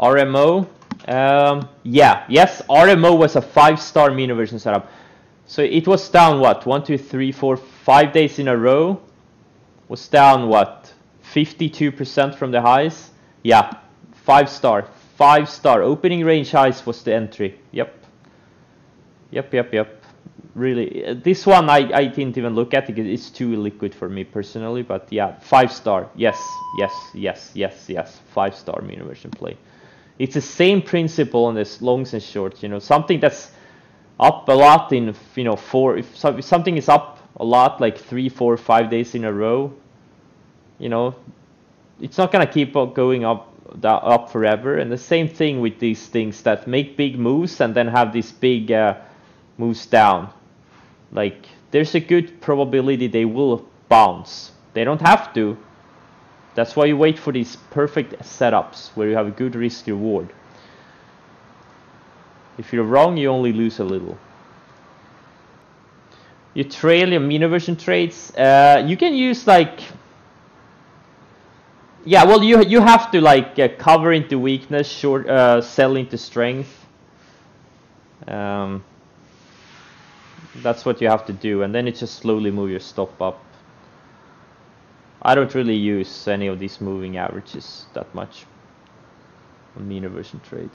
RMO. Um, yeah, yes, RMO was a five-star mean reversion setup. So it was down what? One, two, three, four, five days in a row. Was down what? 52% from the highs. Yeah, five star, five star. Opening range highs was the entry. Yep. Yep, yep, yep. Really, uh, this one I, I didn't even look at because it's too liquid for me personally. But yeah, five star. Yes, yes, yes, yes, yes. Five star mean reversion play. It's the same principle on this longs and shorts. You know, something that's up a lot in you know four. If, so, if something is up a lot, like three, four, five days in a row, you know, it's not gonna keep going up up forever. And the same thing with these things that make big moves and then have these big uh, moves down. Like there's a good probability they will bounce. They don't have to. That's why you wait for these perfect setups where you have a good risk reward. If you're wrong, you only lose a little. You trail your mean reversion trades. Uh, you can use like yeah, well, you you have to like uh, cover into weakness, short uh, sell into strength. Um, that's what you have to do, and then it just slowly move your stop up. I don't really use any of these moving averages that much on mean reversion trades.